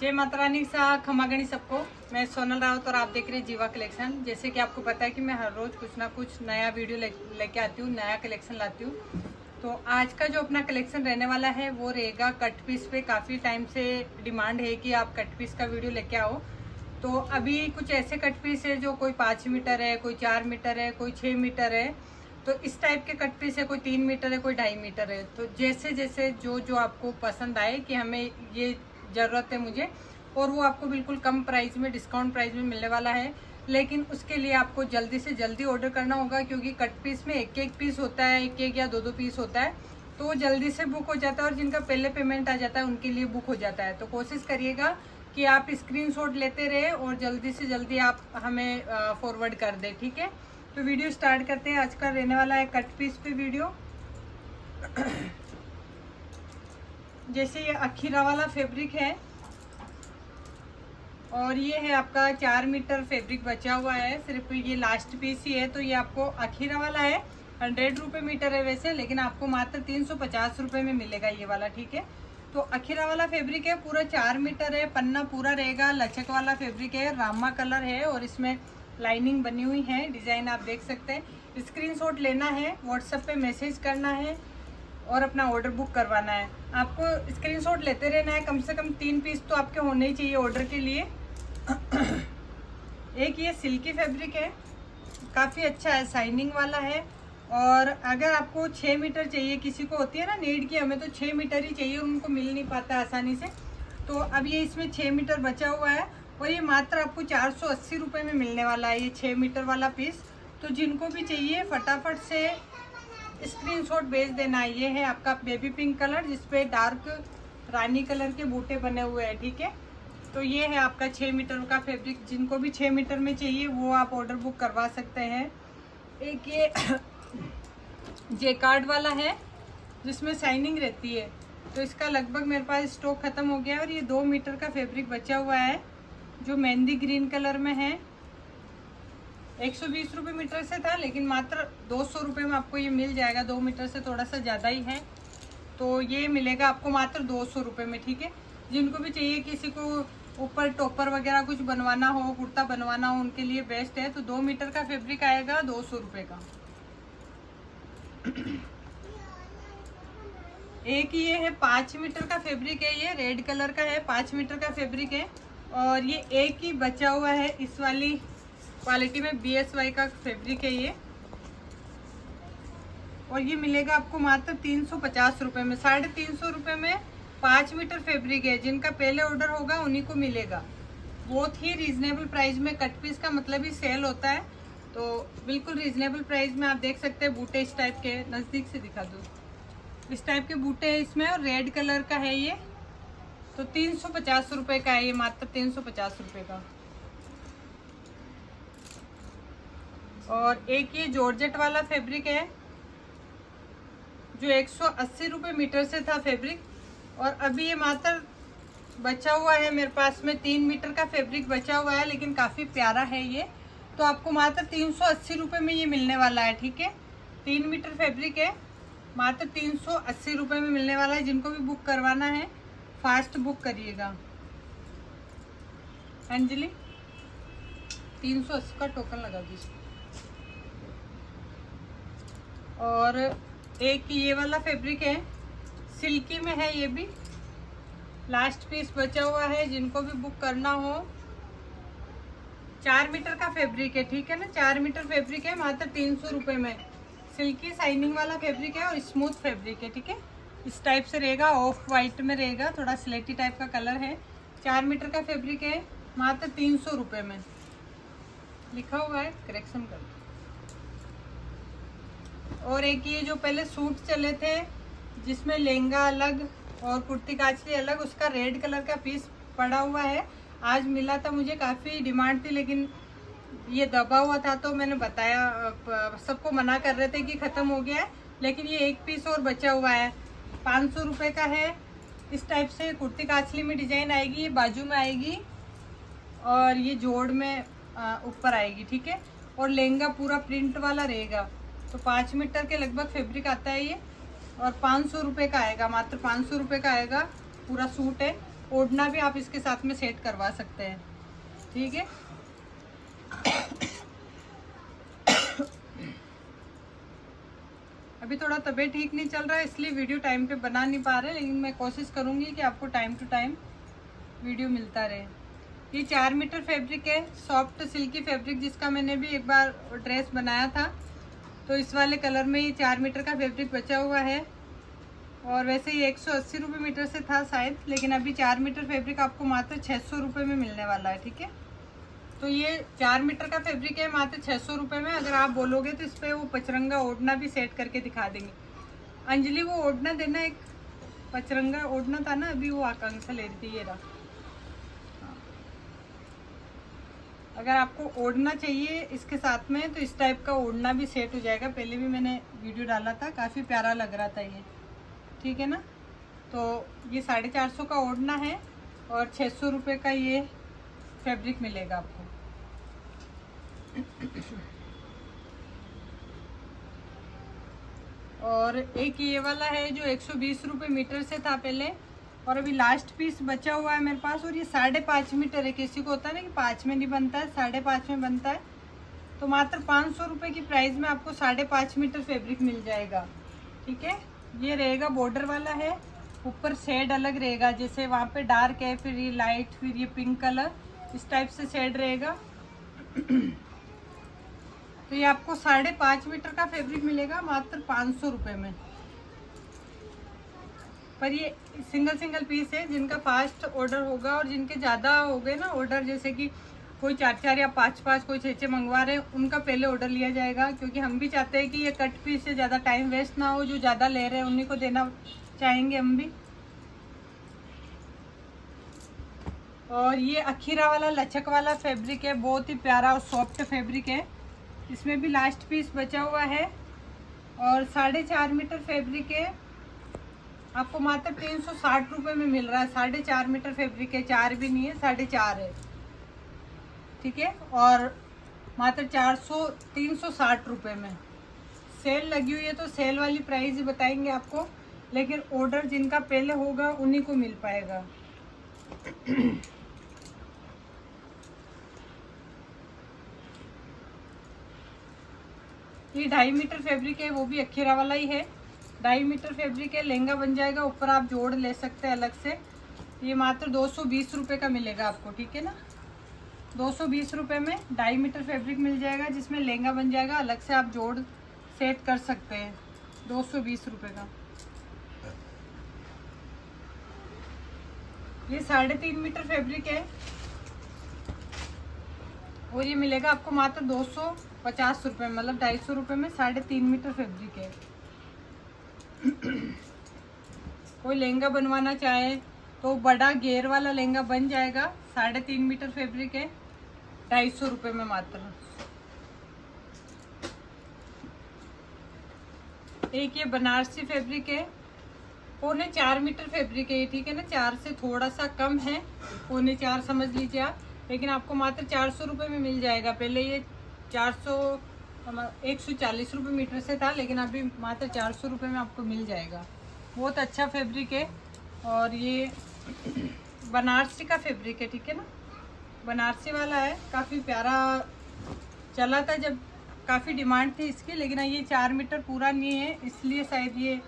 जय माता रानी सा खमागणी सबको। मैं सोनल रावत और आप देख रहे हैं जीवा कलेक्शन। जैसे कि आपको पता है कि मैं हर रोज कुछ ना कुछ नया वीडियो लेके ले आती हूँ, नया कलेक्शन लाती हूँ। तो आज का जो अपना कलेक्शन रहने वाला है, वो रहेगा कट पीस पे। काफ़ी टाइम से डिमांड है कि आप कट पीस का वीडियो लेके आओ। तो अभी कुछ ऐसे कट पीस है जो कोई पाँच मीटर है, कोई चार मीटर है, कोई छः मीटर है। तो इस टाइप के कट पीस है, कोई तीन मीटर है, कोई ढाई मीटर है। तो जैसे जैसे जो जो आपको पसंद आए कि हमें ये ज़रूरत है मुझे, और वो आपको बिल्कुल कम प्राइस में डिस्काउंट प्राइस में मिलने वाला है। लेकिन उसके लिए आपको जल्दी से जल्दी ऑर्डर करना होगा, क्योंकि कट पीस में एक एक पीस होता है, एक एक या दो दो पीस होता है तो वो जल्दी से बुक हो जाता है, और जिनका पहले पेमेंट आ जाता है, उनके लिए बुक हो जाता है। तो कोशिश करिएगा कि आप स्क्रीनशॉट लेते रहे, और जल्दी से जल्दी आप हमें फॉरवर्ड कर दें, ठीक है? तो वीडियो स्टार्ट करते हैं। आज का रहने वाला है कट पीस पे वीडियो जैसे ये अखीरा वाला फैब्रिक है। और ये है आपका चार मीटर फैब्रिक बचा हुआ है। सिर्फ़ ये लास्ट पीस ही है तो ये आपको अखीरा वाला है। हंड्रेड रुपये मीटर है वैसे, लेकिन आपको मात्र तीन सौ पचास रुपये में मिलेगा ये वाला, ठीक है? तो अखीरा वाला फैब्रिक है, पूरा चार मीटर है, पन्ना पूरा रहेगा, लचक वाला फैब्रिक है, रामा कलर है, और इसमें लाइनिंग बनी हुई है डिज़ाइन आप देख सकते हैं। स्क्रीनशॉट लेना है व्हाट्सएप पे मैसेज करना है और अपना ऑर्डर बुक करवाना है। आपको स्क्रीनशॉट लेते रहना है, कम से कम तीन पीस तो आपके होने ही चाहिए ऑर्डर के लिए। एक ये सिल्की फैब्रिक है, काफ़ी अच्छा है साइनिंग वाला है। और अगर आपको छः मीटर चाहिए, किसी को होती है ना नीड की, हमें तो छः मीटर ही चाहिए, उनको मिल नहीं पाता आसानी से। तो अब ये इसमें छः मीटर बचा हुआ है और ये मात्र आपको चार सौ अस्सी रुपये में मिलने वाला है, ये छः मीटर वाला पीस तो जिनको भी चाहिए, फटाफट से स्क्रीनशॉट भेज देना, ये है आपका बेबी पिंक कलर जिसपे डार्क रानी कलर के बूटे बने हुए हैं, ठीक है? थीके? तो ये है आपका छः मीटर का फैब्रिक जिनको भी छः मीटर में चाहिए, वो आप ऑर्डर बुक करवा सकते हैं। एक ये जे कार्ड वाला है, जिसमें साइनिंग रहती है। तो इसका लगभग मेरे पास स्टॉक ख़त्म हो गया है और ये दो मीटर का फैब्रिक बचा हुआ है, जो मेहंदी ग्रीन कलर में है। एक सौ बीस रुपये मीटर से था, लेकिन मात्र दो सौ रुपये में आपको ये मिल जाएगा। दो मीटर से थोड़ा सा ज़्यादा ही है। तो ये मिलेगा आपको मात्र दो सौ रुपये में, ठीक है? जिनको भी चाहिए, किसी को ऊपर टॉपर वगैरह कुछ बनवाना हो, कुर्ता बनवाना हो, उनके लिए बेस्ट है। तो दो मीटर का फैब्रिक आएगा दो सौ रुपये का। एक ये है, पाँच मीटर का फैब्रिक है ये, रेड कलर का है, पाँच मीटर का फैब्रिक है। और ये एक ही बचा हुआ है, इस वाली क्वालिटी में बी एस वाई का फैब्रिक है ये। और ये मिलेगा आपको मात्र तीन सौ पचास रुपये में। साढ़े तीन सौ रुपये में पाँच मीटर फैब्रिक है। जिनका पहले ऑर्डर होगा, उन्हीं को मिलेगा। बहुत ही रीजनेबल प्राइस में कट पीस का मतलब ही सेल होता है। तो बिल्कुल रीजनेबल प्राइस में आप देख सकते हैं, बूटे इस टाइप के। नज़दीक से दिखा दो। इस टाइप के बूटे है इसमें और रेड कलर का है ये। तो तीन सौ पचास रुपये का है ये, मात्र तीन सौ पचास रुपये का। और एक ये जॉर्जेट वाला फैब्रिक है, जो एक सौ मीटर से था फैब्रिक। और अभी ये मात्र बचा हुआ है, मेरे पास में तीन मीटर का फैब्रिक बचा हुआ है, लेकिन काफ़ी प्यारा है ये। तो आपको मात्र तीन सौ अस्सी रुपये में ये मिलने वाला है, ठीक है? तीन मीटर फैब्रिक है, मात्र तीन सौ अस्सी रुपये में मिलने वाला है। जिनको भी बुक करवाना है, फास्ट बुक करिएगा। अंजलि, तीन सौ अस्सी का टोकन लगा दीजिए। और एक ये वाला फैब्रिक है। सिल्की में है ये भी। लास्ट पीस बचा हुआ है, जिनको भी बुक करना हो। चार मीटर का फैब्रिक है, ठीक है ना? चार मीटर फैब्रिक है, मात्र तीन सौ रुपये में। सिल्की साइनिंग वाला फैब्रिक है और स्मूथ फैब्रिक है, ठीक है? इस टाइप से रहेगा ऑफ़ वाइट में रहेगा, थोड़ा स्लेटी टाइप का कलर है। चार मीटर का फैब्रिक है, मात्र तीन सौ रुपये में। लिखा हुआ है करेक्शन कर और एक ये जो पहले सूट चले थे, जिसमें लहंगा अलग और कुर्ती काचली अलग, उसका रेड कलर का पीस पड़ा हुआ है। आज मिला था मुझे, काफ़ी डिमांड थी, लेकिन ये दबा हुआ था तो मैंने बताया सबको मना कर रहे थे कि ख़त्म हो गया है, लेकिन ये एक पीस और बचा हुआ है। पाँच सौ रुपये का है। इस टाइप से कुर्ती काचली में डिज़ाइन आएगी, ये बाजू में आएगी, और ये जोड़ में ऊपर आएगी, ठीक है? और लहंगा पूरा प्रिंट वाला रहेगा। तो पाँच मीटर के लगभग फैब्रिक आता है ये। और पाँच सौ रुपये का आएगा, मात्र पाँच सौ रुपये का आएगा। पूरा सूट है। ओढ़ना भी आप इसके साथ में सेट करवा सकते हैं। ठीक है? अभी थोड़ा तबीयत ठीक नहीं चल रहा है, इसलिए वीडियो टाइम पे बना नहीं पा रहे, लेकिन मैं कोशिश करूँगी कि आपको टाइम टू टाइम वीडियो मिलता रहे। ये चार मीटर फैब्रिक है, सॉफ्ट सिल्की फैब्रिक जिसका मैंने भी एक बार ड्रेस बनाया था। तो इस वाले कलर में ये चार मीटर का फैब्रिक बचा हुआ है। और वैसे ये एक सौ मीटर से था शायद, लेकिन अभी चार मीटर फैब्रिक आपको मात्र छः सौ में मिलने वाला है, ठीक है? तो ये चार मीटर का फैब्रिक है, मात्र छः सौ में। अगर आप बोलोगे तो इस पर वो पचरंगा ओढ़ना भी सेट करके दिखा देंगे। अंजलि, वो ओढ़ना देना एक पचरंगा ओढ़ना था ना, अभी वो आकांक्षा ले रही थी, ये रहा हाँ। अगर आपको ओढ़ना चाहिए इसके साथ में तो इस टाइप का ओढ़ना भी सेट हो जाएगा। पहले भी मैंने वीडियो डाला था, काफ़ी प्यारा लग रहा था ये। ठीक है ना? तो ये साढ़े चार सौ का ओढ़ना है और छः सौ रुपये का ये फैब्रिक मिलेगा आपको। और एक ये वाला है जो एक सौ बीस रुपये मीटर से था पहले। और अभी लास्ट पीस बचा हुआ है मेरे पास, और ये साढ़े पाँच मीटर है। किसी को होता है ना कि पाँच में नहीं बनता है, साढ़े पाँच में बनता है। तो मात्र पाँच सौ रुपये की प्राइस में आपको साढ़े पाँच मीटर फैब्रिक मिल जाएगा। ठीक है? ये रहेगा बॉर्डर वाला है। ऊपर शेड अलग रहेगा, जैसे वहाँ पे डार्क है, फिर ये लाइट फिर ये पिंक कलर इस टाइप से शेड रहेगा। तो ये आपको साढ़े पाँच मीटर का फैब्रिक मिलेगा, मात्र पाँच सौ रुपये में। पर ये सिंगल सिंगल पीस है, जिनका फास्ट ऑर्डर होगा और जिनके ज़्यादा हो गए ना ऑर्डर जैसे कि कोई चार चार या पाँच पाँच कोई छः छः मंगवा रहे हैं, उनका पहले ऑर्डर लिया जाएगा, क्योंकि हम भी चाहते हैं कि ये कट पीस से ज़्यादा टाइम वेस्ट ना हो, जो ज़्यादा ले रहे हैं, उन्हीं को देना चाहेंगे हम भी। और ये अखीरा वाला, लचक वाला फैब्रिक है, बहुत ही प्यारा और सॉफ्ट फैब्रिक है। इसमें भी लास्ट पीस बचा हुआ है और साढ़े चार मीटर फैब्रिक है। आपको मात्र तीन सौ साठ रुपये में मिल रहा है। साढ़े चार मीटर फैब्रिक है, चार भी नहीं है, साढ़े चार है। ठीक है? और मात्र चार सौ, तीन सौ साठ रुपये में। सेल लगी हुई है तो सेल वाली प्राइस ही बताएँगे आपको, लेकिन ऑर्डर जिनका पहले होगा, उन्हीं को मिल पाएगा। ये ढाई मीटर फैब्रिक है, वो भी अखेरा वाला ही है। ढाई मीटर फैब्रिक है, लहंगा बन जाएगा, ऊपर आप जोड़ ले सकते हैं अलग से। ये मात्र दो सौ बीस का मिलेगा आपको, ठीक है ना? दो सौ बीस में ढाई मीटर फैब्रिक मिल जाएगा, जिसमें लहंगा बन जाएगा, अलग से आप जोड़ सेट कर सकते हैं, दो सौ बीस का। ये साढ़े तीन मीटर फैब्रिक है, और ये मिलेगा आपको मात्र दो सौ पचास रुपये मतलब ढाई सौ रुपये में साढ़े तीन मीटर फैब्रिक है। कोई लहंगा बनवाना चाहे तो बड़ा घेर वाला लहंगा बन जाएगा। साढ़े तीन मीटर फैब्रिक है। ढाई सौ रुपये में मात्र। एक ये बनारसी फैब्रिक है। पौने चार मीटर फैब्रिक है ये, ठीक है ना? चार से थोड़ा सा कम है। पौने चार समझ लीजिए आप। लेकिन आपको मात्र चार सौ रुपये में मिल जाएगा। पहले ये चार सौ एक सौ चालीस रुपये मीटर से था, लेकिन अभी मात्र चार सौ रुपये में आपको मिल जाएगा। बहुत अच्छा फैब्रिक है और ये बनारसी का फैब्रिक है, ठीक है ना? बनारसी वाला है, काफ़ी प्यारा चला था जब, काफ़ी डिमांड थी इसकी, लेकिन ये चार मीटर पूरा नहीं है, इसलिए शायद ये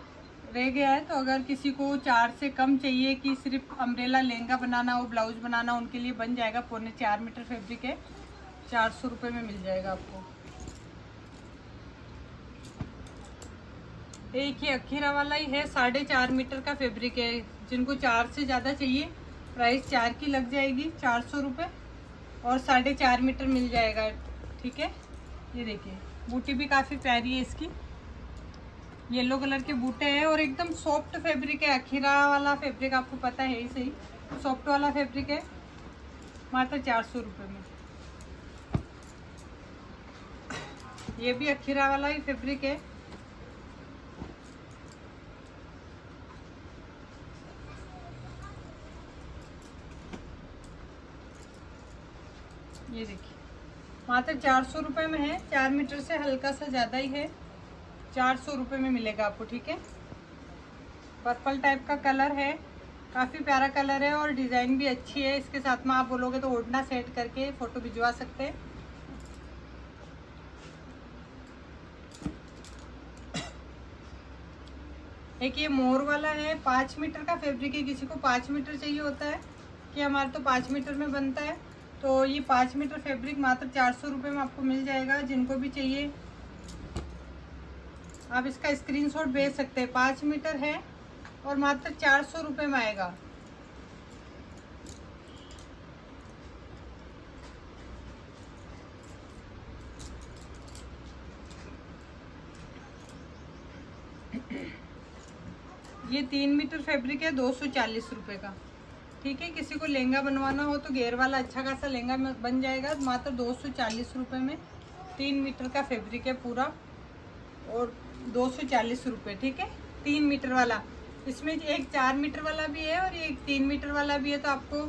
रह गया है। तो अगर किसी को चार से कम चाहिए कि सिर्फ़ अम्ब्रेला लहंगा बनाना हो ब्लाउज बनाना उनके लिए बन जाएगा, पौने चार मीटर फैब्रिक है, चार सौ रुपये में मिल जाएगा आपको। एक ही अखीरा वाला ही है, साढ़े चार मीटर का फैब्रिक है। जिनको चार से ज़्यादा चाहिए प्राइस चार की लग जाएगी, चार सौ रुपये और साढ़े चार मीटर मिल जाएगा, ठीक है? ये देखिए, बूटी भी काफ़ी प्यारी है इसकी। येलो कलर के बूटे हैं और एकदम सॉफ्ट फैब्रिक है। अखीरा वाला फैब्रिक आपको पता है ही सही। सॉफ्ट वाला फैब्रिक है, मात्र चार सौ रुपये में। ये भी अखीरा वाला ही फैब्रिक है। ये देखिए। मात्र चार सौ रुपये में है। चार मीटर से हल्का सा ज़्यादा ही है। चार सौ रुपये में मिलेगा आपको, ठीक है? पर्पल टाइप का कलर है। काफ़ी प्यारा कलर है और डिज़ाइन भी अच्छी है। इसके साथ में आप बोलोगे तो ओढ़ना सेट करके फ़ोटो भिजवा सकते हैं। एक ये मोर वाला है। पाँच मीटर का फैब्रिक है। किसी को पाँच मीटर चाहिए होता है कि हमारे तो पाँच मीटर में बनता है। तो ये पाँच मीटर फैब्रिक मात्र चार सौ रुपये में आपको मिल जाएगा, जिनको भी चाहिए। आप इसका स्क्रीनशॉट भेज सकते हैं। पाँच मीटर है और मात्र चार सौ रुपये में आएगा। ये तीन मीटर फैब्रिक है, दो सौ चालीस रुपये का। ठीक है, किसी को लहंगा बनवाना हो तो घेर वाला अच्छा खासा लहंगा बन जाएगा, मात्र दो सौ चालीस रुपये में। तीन मीटर का फैब्रिक है पूरा, और दो सौ चालीस रुपये ठीक है? तीन मीटर वाला। इसमें एक चार मीटर वाला भी है और एक तीन मीटर वाला भी है तो आपको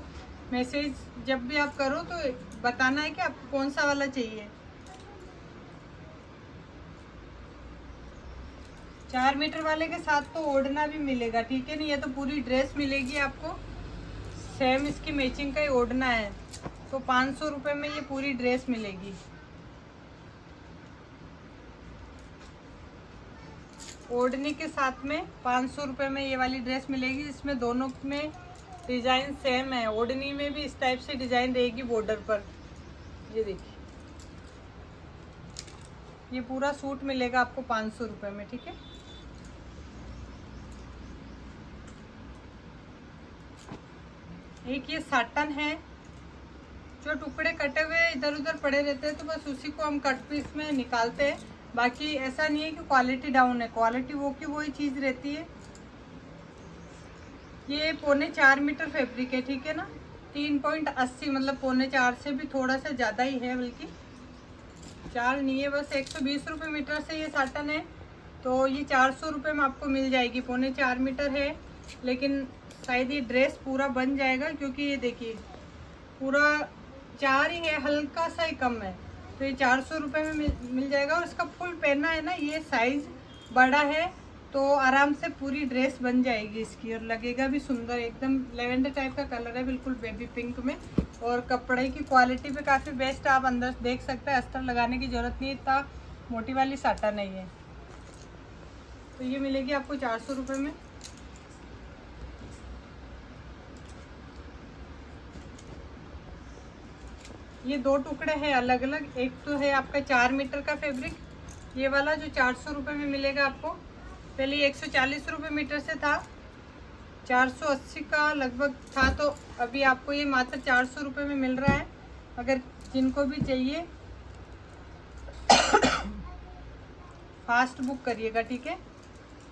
मैसेज जब भी आप करो तो बताना है कि आपको कौन सा वाला चाहिए। चार मीटर वाले के साथ तो ओढ़ना भी मिलेगा, ठीक है? नहीं, ये तो पूरी ड्रेस मिलेगी आपको। सेम इसकी मैचिंग का ही ओढ़ना है। तो पाँच सौ रुपये में ये पूरी ड्रेस मिलेगी। ओढ़ने के साथ में पाँच सौ रुपये में ये वाली ड्रेस मिलेगी इसमें दोनों में डिज़ाइन सेम है। ओढ़नी में भी इस टाइप से डिज़ाइन रहेगी बॉर्डर पर। ये देखिए। ये पूरा सूट मिलेगा आपको पाँच सौ रुपये में, ठीक है? एक ये साटन है, जो टुकड़े कटे हुए इधर उधर पड़े रहते हैं तो बस उसी को हम कट पीस में निकालते हैं। बाकी ऐसा नहीं है कि क्वालिटी डाउन है क्वालिटी वो की वही चीज़ रहती है। ये पौने चार मीटर फैब्रिक है, ठीक है ना? तीन पॉइंट अस्सी मतलब पौने चार से भी थोड़ा सा ज़्यादा ही है, बल्कि चार नहीं है, बस एक सौ बीस रुपये मीटर से ये साटन है। तो ये चार सौ रुपये में आपको मिल जाएगी, पौने चार मीटर है। लेकिन शायद ये ड्रेस पूरा बन जाएगा क्योंकि ये देखिए पूरा चार ही है हल्का सा ही कम है। तो ये चार सौ रुपये में मिल, मिल जाएगा और इसका फुल पहनना है ना ये साइज़ बड़ा है तो आराम से पूरी ड्रेस बन जाएगी इसकी और लगेगा भी सुंदर एकदम लेवेंडर टाइप का कलर है बिल्कुल बेबी पिंक में। और कपड़े की क्वालिटी भी काफ़ी बेस्ट आप अंदर देख सकते हैं अस्तर लगाने की ज़रूरत नहीं इतना मोटी वाली साटा नहीं है। तो ये मिलेगी आपको चार सौ रुपये में। ये दो टुकड़े हैं अलग अलग एक तो है आपका चार मीटर का फैब्रिक ये वाला जो चार सौ रुपये में मिलेगा आपको। पहले एक सौ चालीस रुपये मीटर से था। चार सौ अस्सी का लगभग था तो अभी आपको ये मात्र चार सौ रुपये में मिल रहा है। अगर जिनको भी चाहिए फास्ट बुक करिएगा, ठीक है?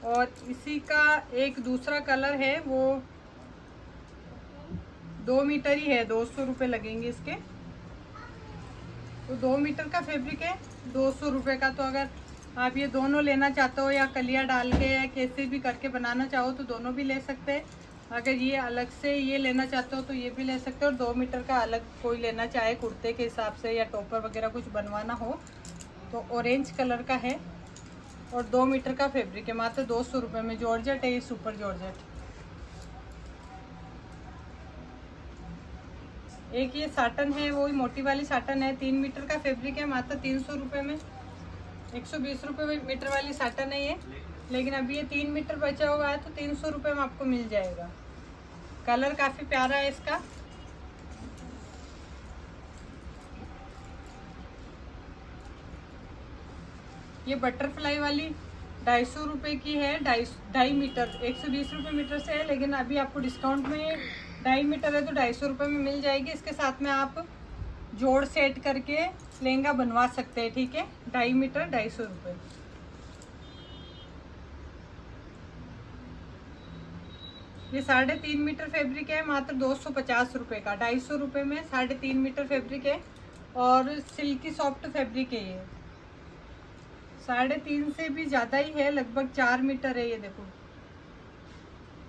और इसी का एक दूसरा कलर है, वो दो मीटर ही है, दो सौ रुपये लगेंगे इसके। तो दो मीटर का फैब्रिक है, दो सौ रुपये का। तो अगर आप ये दोनों लेना चाहते हो या कलिया डाल के या कैसे भी करके बनाना चाहो तो दोनों भी ले सकते हैं। अगर ये अलग से ये लेना चाहते हो तो ये भी ले सकते हो। और दो मीटर का अलग कोई लेना चाहे, कुर्ते के हिसाब से या टॉपर वगैरह कुछ बनवाना हो तो ऑरेंज कलर का है। और दो मीटर का फैब्रिक है, मात्र दो सौ रुपये में। जॉर्जेट है, ये सुपर जॉर्जेट एक ये साटन है, वो मोटी वाली साटन है, तीन मीटर का फैब्रिक है, मात्र तीन सौ रुपये में। एक सौ बीस रुपये मीटर वाली साटन है ये। लेकिन अभी ये तीन मीटर बचा हुआ है तो तीन सौ रुपये में आपको मिल जाएगा। कलर काफ़ी प्यारा है इसका। ये बटरफ्लाई वाली ढाई सौ रुपये की है, ढाई ढाई मीटर। एक सौ बीस रुपये मीटर से है, लेकिन अभी आपको डिस्काउंट में ढाई मीटर है तो ढाई सौ रुपये में मिल जाएगी। इसके साथ में आप जोड़ सेट करके लहंगा बनवा सकते हैं, ठीक है? ढाई मीटर, ढाई सौ रुपये ये साढ़े तीन मीटर फैब्रिक है, मात्र दो सौ पचास रुपये का। ढाई सौ रुपये में साढ़े तीन मीटर फैब्रिक है और सिल्की सॉफ्ट फैब्रिक है ये। साढ़े तीन से भी ज़्यादा ही है, लगभग चार मीटर है ये, देखो।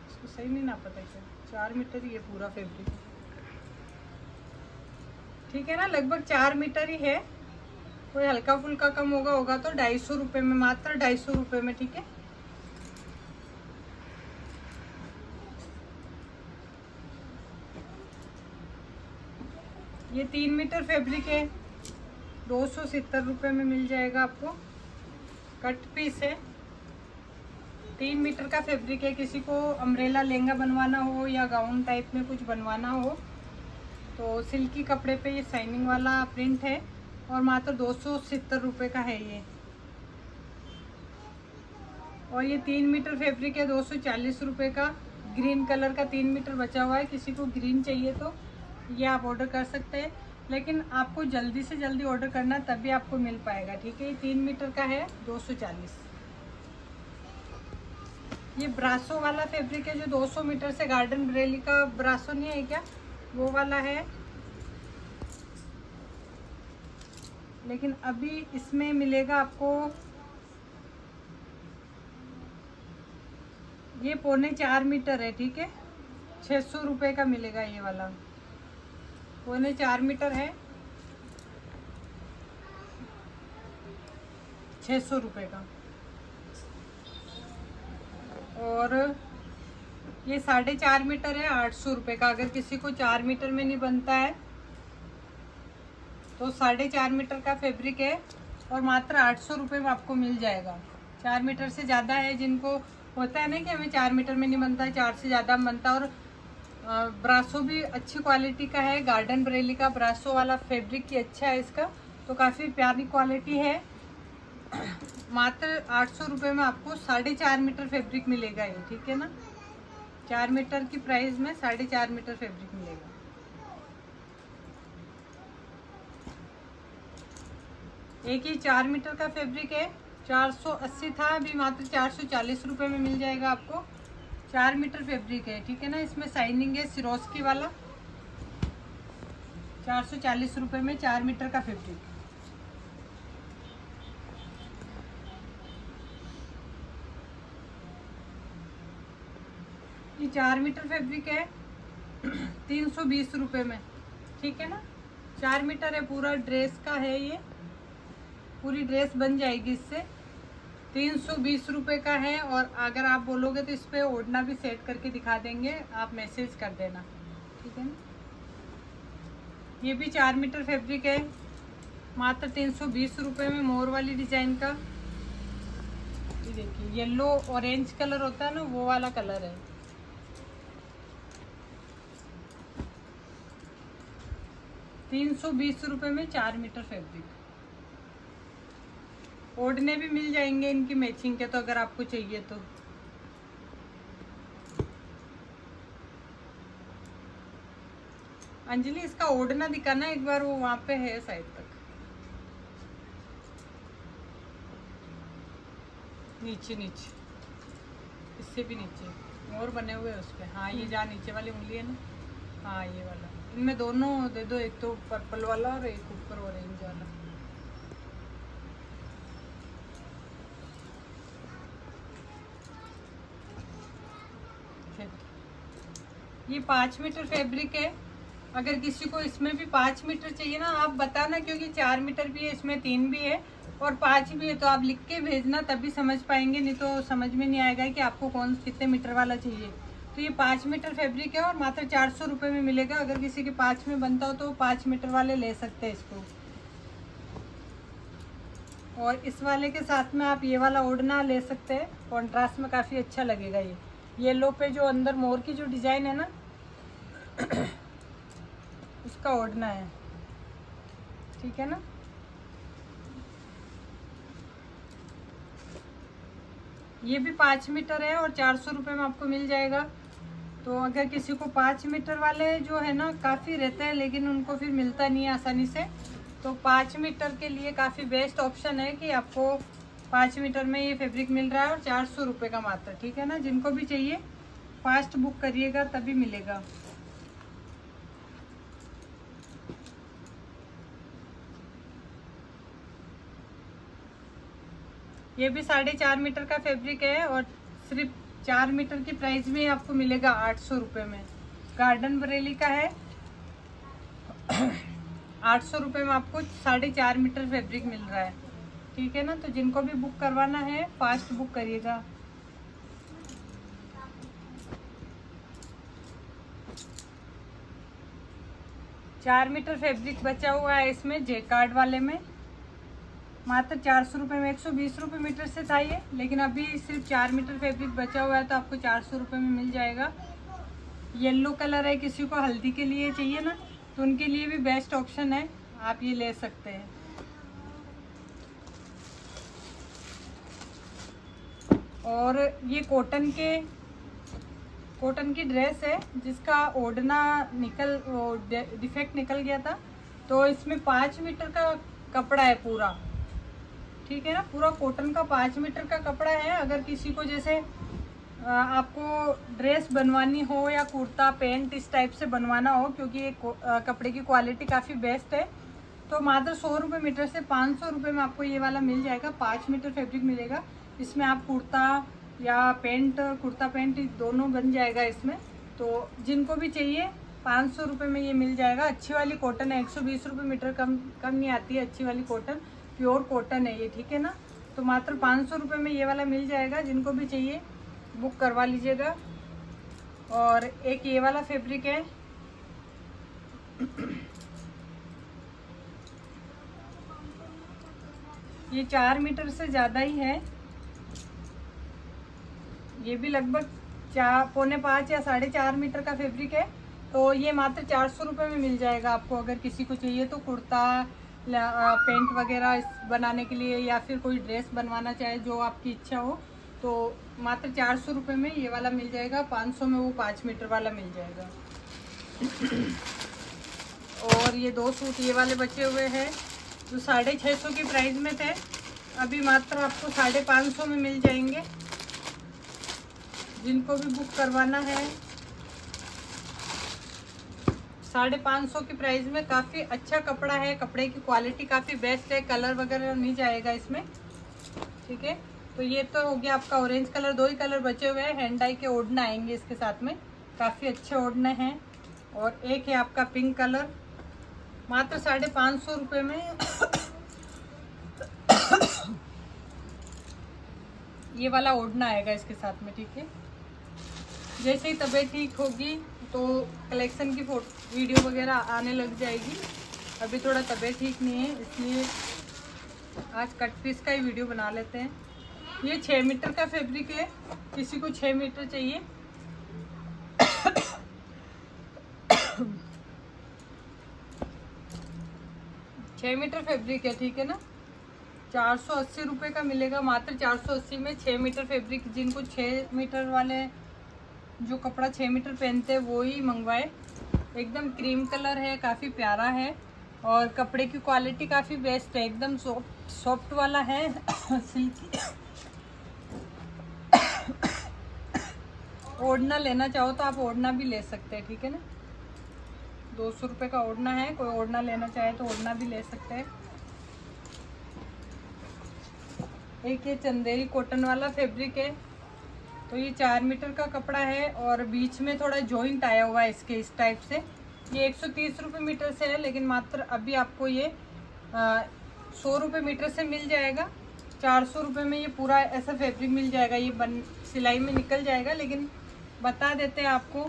इसको सही नहीं ना पता क्या? चार मीटर ये पूरा फैब्रिक ठीक है ना? लगभग चार मीटर ही है। कोई हल्का फुल्का कम होगा होगा तो ढाई सौ रुपये में, मात्र ढाई सौ रुपये में, ठीक है? ये तीन मीटर फैब्रिक है। दो सौ सत्तर रुपये में मिल जाएगा आपको। कट पीस है। तीन मीटर का फैब्रिक है, किसी को अम्ब्रेला लहंगा बनवाना हो या गाउन टाइप में कुछ बनवाना हो तो सिल्की कपड़े पे ये शाइनिंग वाला प्रिंट है और मात्र दो सौ का है ये। और ये तीन मीटर फैब्रिक है, दो सौ का। ग्रीन कलर का तीन मीटर बचा हुआ है, किसी को ग्रीन चाहिए तो ये आप ऑर्डर कर सकते हैं। लेकिन आपको जल्दी से जल्दी ऑर्डर करना तभी आपको मिल पाएगा, ठीक है? ये तीन मीटर का है, दो सौ चालीस। ये ब्रासो वाला फैब्रिक है जो 200 मीटर से गार्डन ब्रेली का ब्रासो नहीं है क्या? वो वाला है। लेकिन अभी इसमें मिलेगा आपको ये पौने चार मीटर है, ठीक है? छः सौ रुपये का मिलेगा ये वाला। पौने चार मीटर है। छः सौ रुपये का। और ये साढ़े चार मीटर है, आठ सौ रुपये का। अगर किसी को चार मीटर में नहीं बनता है तो साढ़े चार मीटर का फैब्रिक है और मात्र आठ सौ रुपये में आपको मिल जाएगा। चार मीटर से ज़्यादा है जिनको होता है ना कि हमें चार मीटर में नहीं बनता है, चार से ज़्यादा बनता और ब्रासो भी अच्छी क्वालिटी का है, गार्डन बरेली का ब्रासो वाला फैब्रिक की अच्छा है इसका। तो काफ़ी प्यारी क्वालिटी है। मात्र आठ सौ रुपये में आपको साढ़े चार मीटर फैब्रिक मिलेगा ये, ठीक है ना? चार मीटर की प्राइस में साढ़े चार मीटर फैब्रिक मिलेगा। एक ही चार मीटर का फैब्रिक है 480 था, अभी मात्र चार सौ चालीस रुपये में मिल जाएगा आपको। चार मीटर फैब्रिक है, ठीक है ना? इसमें साइनिंग है सिरोस्की वाला। चार सौ चालीस रुपये में चार मीटर का फैब्रिक ये चार मीटर फैब्रिक है, तीन सौ बीस रुपये में, ठीक है ना? चार मीटर है, पूरा ड्रेस का है ये, पूरी ड्रेस बन जाएगी इससे, तीन सौ बीस रुपये का है, और अगर आप बोलोगे तो इस पर ओढ़ना भी सेट करके दिखा देंगे, आप मैसेज कर देना, ठीक है ना? ये भी चार मीटर फैब्रिक है, मात्र तीन सौ बीस रुपये में मोर वाली डिज़ाइन का। ये देखिए, येलो ऑरेंज कलर होता है ना, वो वाला कलर है। तीन सौ बीस रुपये में चार मीटर फैब्रिक। ओढ़ने भी मिल जाएँगे इनकी मैचिंग के तो अगर आपको चाहिए तो। अंजलि, इसका ओढ़ना दिखाना एक बार, वो वहाँ पे है साइड तक। नीचे नीचे। इससे भी नीचे। और बने हुए उस पर हाँ ये जहाँ नीचे वाली उंगली है ना? हाँ ये वाला। इनमें दोनों दे दो, एक तो पर्पल वाला और एक ऊपर ऑरेंज वाला। ये पाँच मीटर फैब्रिक है। अगर किसी को इसमें भी पाँच मीटर चाहिए ना, आप बताना क्योंकि चार मीटर भी है, इसमें तीन भी है और पाँच भी है तो आप लिख के भेजना, तभी समझ पाएँगे, नहीं तो समझ में नहीं आएगा कि आपको कौन, कितने मीटर वाला चाहिए। तो ये पाँच मीटर फैब्रिक है और मात्र चार सौ रुपये में मिलेगा। अगर किसी के पाँच में बनता हो तो पाँच मीटर वाले ले सकते हैं इसको। और इस वाले के साथ में आप ये वाला ओढ़ना ले सकते हैं। कॉन्ट्रास्ट में काफ़ी अच्छा लगेगा ये। येलो पे जो अंदर मोर की जो डिज़ाइन है ना, उसका ओढ़ना है। ठीक है ना? ये भी पाँच मीटर है और चार सौ रुपये में आपको मिल जाएगा। तो अगर किसी को पाँच मीटर वाले जो है ना, काफ़ी रहते हैं, लेकिन उनको फिर मिलता नहीं है आसानी से तो पाँच मीटर के लिए काफ़ी बेस्ट ऑप्शन है कि आपको पाँच मीटर में ये फैब्रिक मिल रहा है और चार सौ रुपये का मात्र, ठीक है ना? जिनको भी चाहिए फास्ट बुक करिएगा, तभी मिलेगा। ये भी साढ़े चार मीटर का फैब्रिक है और सिर्फ़ चार मीटर की प्राइस में आपको मिलेगा आठ सौ रुपये में। गार्डन बरेली का है। आठ सौ रुपये में आपको साढ़े चार मीटर फैब्रिक मिल रहा है। ठीक है ना? तो जिनको भी बुक करवाना है, फास्ट बुक करिएगा। चार मीटर फैब्रिक बचा हुआ है इसमें जे कार्ड वाले में। मात्र चार सौ रुपये में, एक सौ बीस रुपये मीटर से था ये, लेकिन अभी सिर्फ़ चार मीटर फैब्रिक बचा हुआ है तो आपको चार सौ रुपये में मिल जाएगा। येलो कलर है, किसी को हल्दी के लिए चाहिए ना तो उनके लिए भी बेस्ट ऑप्शन है, आप ये ले सकते हैं। और ये कॉटन के, कॉटन की ड्रेस है, जिसका ओढ़ना निकल डिफेक्ट निकल गया था तो इसमें पाँच मीटर का कपड़ा है पूरा। ठीक है ना? पूरा कॉटन का पाँच मीटर का कपड़ा है। अगर किसी को जैसे आपको ड्रेस बनवानी हो या कुर्ता पैंट इस टाइप से बनवाना हो, क्योंकि ये कपड़े की क्वालिटी काफ़ी बेस्ट है तो मात्र सौ रुपये मीटर से पाँच सौ रुपये में आपको ये वाला मिल जाएगा। पाँच मीटर फैब्रिक मिलेगा। इसमें आप कुर्ता या पेंट कुर्ता पेंट दोनों बन जाएगा इसमें। तो जिनको भी चाहिए, पाँच सौ रुपये में ये मिल जाएगा। अच्छी वाली कॉटन है, एक सौ बीस रुपये मीटर कम कम नहीं आती है अच्छी वाली कॉटन प्योर कॉटन है ये, ठीक है ना? तो मात्र पाँच सौ रुपये में ये वाला मिल जाएगा, जिनको भी चाहिए, बुक करवा लीजिएगा। और एक ये वाला फैब्रिक है। ये चार मीटर से ज़्यादा ही है। ये भी लगभग चार, पौने पाँच या साढ़े चार मीटर का फैब्रिक है। तो ये मात्र चार सौ रुपये में मिल जाएगा आपको, अगर किसी को चाहिए तो कुर्ता पेंट वगैरह बनाने के लिए या फिर कोई ड्रेस बनवाना चाहे, जो आपकी इच्छा हो तो मात्र चार सौ रुपये में ये वाला मिल जाएगा, पाँच सौ में वो पाँच मीटर वाला मिल जाएगा। और ये दो सूट, ये वाले बचे हुए हैं, जो साढ़े छः सौ की प्राइस में थे, अभी मात्र आपको साढ़े पाँच सौ में मिल जाएँगे। जिनको भी बुक करवाना है साढ़े पाँच सौ की प्राइस में काफ़ी अच्छा कपड़ा है, कपड़े की क्वालिटी काफ़ी बेस्ट है, कलर वगैरह नहीं जाएगा इसमें, ठीक है? तो ये तो हो गया आपका ऑरेंज कलर, दो ही कलर बचे हुए हैं हैंड डाई के ओढ़ना आएँगे इसके साथ में, काफ़ी अच्छे ओढ़ने हैं, और एक है आपका पिंक कलर, मात्र साढ़े पाँच सौ रुपये में। ये वाला ओढ़ना आएगा इसके साथ में, ठीक है? जैसे ही तबीयत ठीक होगी तो कलेक्शन की फ़ोटो वीडियो वगैरह आने लग जाएगी। अभी थोड़ा तबीयत ठीक नहीं है, इसलिए आज कट पीस का ही वीडियो बना लेते हैं। ये छः मीटर का फैब्रिक है, किसी को छः मीटर चाहिए। छः मीटर फैब्रिक है, ठीक है ना? चार सौ अस्सी रुपये का मिलेगा, मात्र चार सौ अस्सी में छः मीटर फैब्रिक, जिनको छः मीटर वाले जो कपड़ा छः मीटर पहनते हैं, वो ही मंगवाए। एकदम क्रीम कलर है, काफ़ी प्यारा है। और कपड़े की क्वालिटी काफ़ी बेस्ट है, एकदम सॉफ्ट सॉफ्ट वाला है। सिल्की ओढ़ना लेना चाहो तो आप ओढ़ना भी ले सकते हैं, ठीक है ना? दो सौ रुपये का ओढ़ना है, कोई ओढ़ना लेना चाहे तो ओढ़ना भी ले सकते हैं। एक ये चंदेरी कॉटन वाला फैब्रिक है। तो ये चार मीटर का कपड़ा है और बीच में थोड़ा जॉइंट आया हुआ है इसके, इस टाइप से। ये एक सौ मीटर से है, लेकिन मात्र अभी आपको ये सौ रुपये मीटर से मिल जाएगा। चार सौ रुपये में ये पूरा ऐसा फैब्रिक मिल जाएगा, ये बन, सिलाई में निकल जाएगा, लेकिन बता देते हैं आपको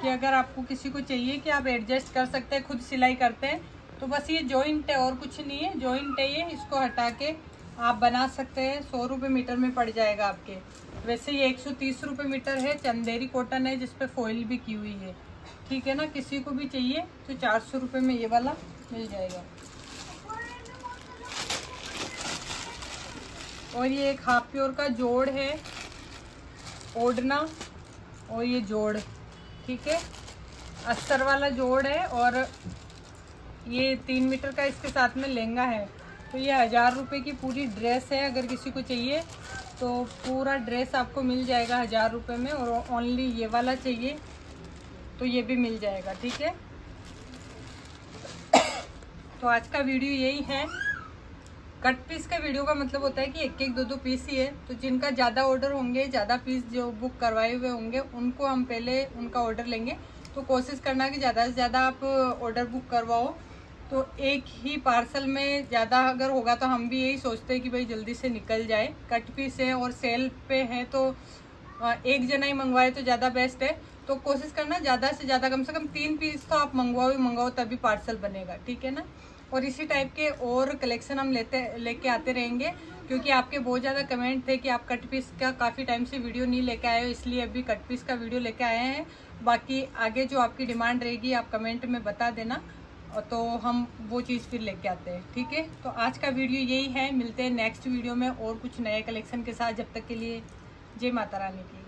कि अगर आपको किसी को चाहिए कि आप एडजस्ट कर सकते हैं, खुद सिलाई करते हैं तो बस ये जॉइंट है, और कुछ नहीं है। जॉइंट है ये, इसको हटा के आप बना सकते हैं, सौ रुपये मीटर में पड़ जाएगा आपके। वैसे ये एक सौ तीस रुपये मीटर है, चंदेरी कॉटन है, जिसपे फॉइल भी की हुई है। ठीक है ना? किसी को भी चाहिए तो चार सौ रुपये में ये वाला मिल जाएगा। और ये एक हाफ़ प्योर का जोड़ है, ओढ़ना, और ये जोड़। ठीक है? अस्तर वाला जोड़ है, और ये तीन मीटर का इसके साथ में लहंगा है। तो ये हज़ार रुपये की पूरी ड्रेस है, अगर किसी को चाहिए तो पूरा ड्रेस आपको मिल जाएगा हज़ार रुपये में और ओनली ये वाला चाहिए तो ये भी मिल जाएगा, ठीक है? तो आज का वीडियो यही है। कट पीस का वीडियो का मतलब होता है कि एक एक दो दो पीस ही है। तो जिनका ज़्यादा ऑर्डर होंगे, ज़्यादा पीस जो बुक करवाए हुए होंगे, उनको हम पहले उनका ऑर्डर लेंगे। तो कोशिश करना कि ज़्यादा से ज़्यादा आप ऑर्डर बुक करवाओ। तो एक ही पार्सल में ज़्यादा अगर होगा तो हम भी यही सोचते हैं कि भाई जल्दी से निकल जाए। कट पीस है और सेल पे है तो एक जना ही मंगवाए तो ज़्यादा बेस्ट है। तो कोशिश करना ज़्यादा से ज़्यादा, कम से कम तीन पीस तो आप मंगवाओ ही मंगवाओ, तभी पार्सल बनेगा, ठीक है ना? और इसी टाइप के और कलेक्शन हम लेते, लेके आते रहेंगे, क्योंकि आपके बहुत ज़्यादा कमेंट थे कि आप कट पीस का काफ़ी टाइम से वीडियो नहीं लेके आए हो, इसलिए अभी कट पीस का वीडियो लेके आए हैं। बाकी आगे जो आपकी डिमांड रहेगी, आप कमेंट में बता देना। तो हम वो चीज़ फिर लेके आते हैं, ठीक है? तो आज का वीडियो यही है, मिलते हैं नेक्स्ट वीडियो में और कुछ नए कलेक्शन के साथ। जब तक के लिए, जय माता रानी की।